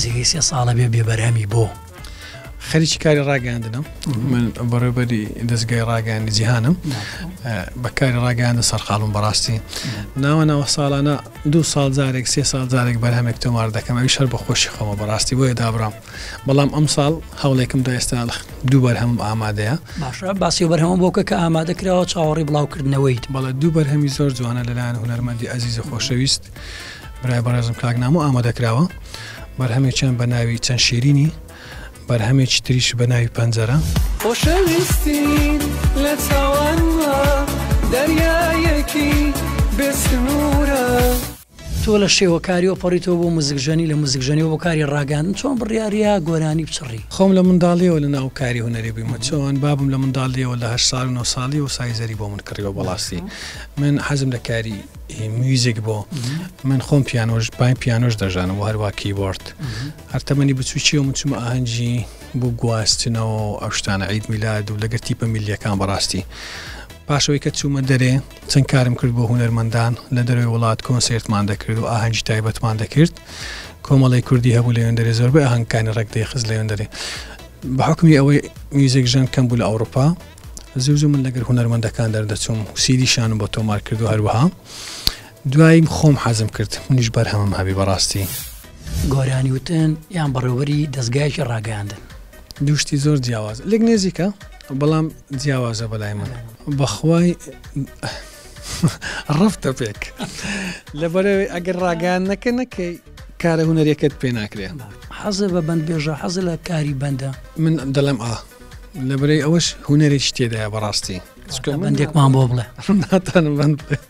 زیری سێ ساڵە بێ بێبەرامی بۆ خەریکی کاری ڕاگەاندنم من بەڕێبەری دەستگای ڕاگەاندی جیهانم بەکاری ڕاگەاندە سەرقالم بەڕاستی ناوەنەوە ساڵانە دو ساڵ جارێک سێ ساڵ جارێک بەرهەمێک تۆمار دەکەم ئەوی شەر بە خۆشی خۆمە بەڕاستی بۆیە دابرام بەڵام ئەمساڵ هەوڵێکم دا ئێستا دوو بەرهەمم ئامادەیە باشە باسی بەرهەمە بۆکە کە ئامادە کراوە چاوەڕی بڵاوکردنەوەیت بەڵە دوو بەرهەمی زۆر جوانە لەلایەن هونەرمەندی ئازیزە خۆشەویست برای بەڕێزم کاکنامە ئامادە کراوە بەرهەمێکیان بە ناوی چەند شیرینی بەرهەمێکی تریش بە ناوی پەنجەرە خۆشەویستی لە چاوانمە دەریایەکی بێسنوورە. تۆ لە شێوەکاریەوە پەڕیتەوە بۆ موزیکژەنی لە موزیکژەنیەوە بۆ کاری ڕاگەیاندن چۆن بڕیاریە گۆرانی بچڕی؟ خۆم لە منداڵیەوە لە ناو کاری هونەری بوویمە چۆن بابم لە منداڵیەوە لە هەشت ساڵ و نۆ ساڵیەوە سایزەری بۆ من کڕیوە بەڵاستی من حەزم لە کاری میوزیک بۆ من خۆم پیانۆش پای پیانۆش دەژانم و هەروە کیبۆرد هەرتەمەنی بچووکیەوە من چوومە ئاهەنگی بۆ گواستنەوە ئەو شتانە عید میلاد و لەگەر تیپە میلیەکان بەڕاستی پاشەوەی کە چوومە دەرێ چەند کارم کرد بۆ هونەرمەندان لە دەروی وڵات کۆنسێرتمان دەکرد و ئاهەنگی تایبەتمان دەکرد کۆمەڵی کوردی هەبوو لە وێندەرێ زۆربەی ئاهنگکانی ڕێک دەیخز لە وێندەرێ بەحکمی ئەوەی میوزیک ژەن کەم بوو لە ئەوروپا زوو زوو من لەگەر هونەرمەندەکان دەردەچوم سیدی شانم بۆ تۆمار کردو هەروەها دوایم خۆم حەزم کرد منیش بەرهەمم هەبی بەڕاستی گۆرانی وتن یان بەڕێوەری دەستگایکی ڕاگەاندن دوو شتی زۆر جیاواز لێک نێزیکە بەڵام جیاوازە بەلای من بەخوای ڕفتە پێک لەبەرەوەی ئەگەر ڕاگەیان نەکە نەکەی کارە هوەرەکەت پێ ناکرێن حەزە بە بند بێژە حەزە لە کاری بەندە من دەڵێم ئا لەبرەی ئەوەش هوەرێک شتێدایە بەڕاستی بەندێکمان بۆ بڵێ ناتانم بند بڵێ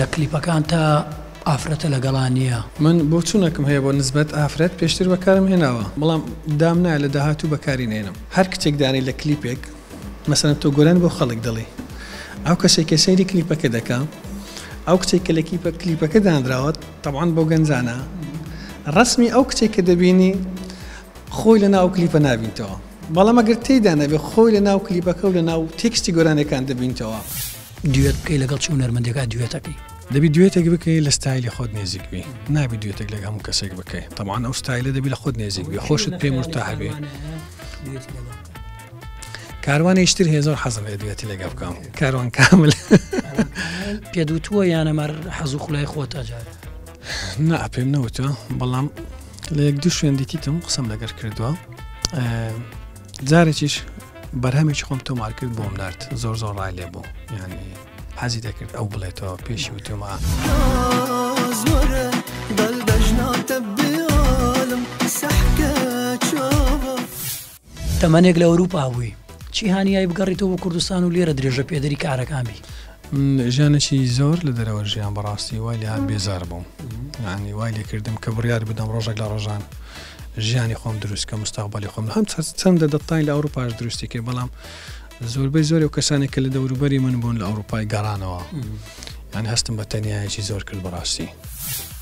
لە کلیپەکان تا ئافرەتە لەگەڵا نیە. من بۆچونەکم هەیە بۆ نسبەت ئافرەت پێشتر بەکارم هێناوە بەڵام دام نایە لە داهاتوو بەکاری نەهێنم هەر کچێک دانێی لە کلیپێک مەسەلەن تۆ گۆرانی بۆ خەڵک دەڵێی ئەو کەسێک کە سەیری کلیپەکە دەکا ئەو کچێک کە لە کیپە کلیپەکە دانراوە تەوان بۆ گەنجانە ڕسمی ئەو کچێک کە دەبینی خۆی لە ناو کلیپە نابینتەوە بەڵام ئەگەر تێدا نەبێ خۆی لە ناو کلیپەکە و لە ناو تێکستی گۆرانەکان دەبینتەوە. دوێت بکەی لەگەڵ چوو نەرمەندەکە دوێتەکەی دەبی دوێتێک بکەی لە ستایلی خۆت نێزیکبی نابی دوێتێک لە هەموو کەسێک بکەی تەوان ئەو ستایلە دەبی لە خۆت نێزیکبی خۆشت پێ مرتا هەبێ کاروانە یشتر هێزۆر حەزم لە دوێتی لەگە بکەم کاروان کامل پێ دووتووە یانەمەەر حەزو خلای خۆت ئەجار نا پێم نەوتە بەڵام لە یەک دوو شوێندێکیتم قسم لەگەر کردووە جارێکیش بەرهەمێکی خۆم تۆمارکرد بۆم نرد زۆر زۆر ڕای لێ بوو یعنی حەزی دەکرد ئەو بڵێتەوە پێشی وتێمە تەمەنێک لە ئەوروپا بووی چی هاانیای بگەڕیتەوە بۆ کوردستان و لێرە درێژە پێدەری کارەکان بی من ژیانێکی زۆر لە دەرەوە ژیان بەڕاستی وای لە هەر بێزار بووم یعنی وای لێ کردم کە بڕیار بدەم ڕۆژێک لە ڕۆژان ژیانی خۆم دروستکە مستاقبلی خۆم هەم چەندە دەتانی لە ئەوروپاش دروستی کرد بەڵام زۆربەی زۆر و کەسانی کە لە دەوروبەری من بوون لە ئەوروپای گەڕانەوە یان هەستم بە تەنیایەکی زۆر کرد بەڕاستی.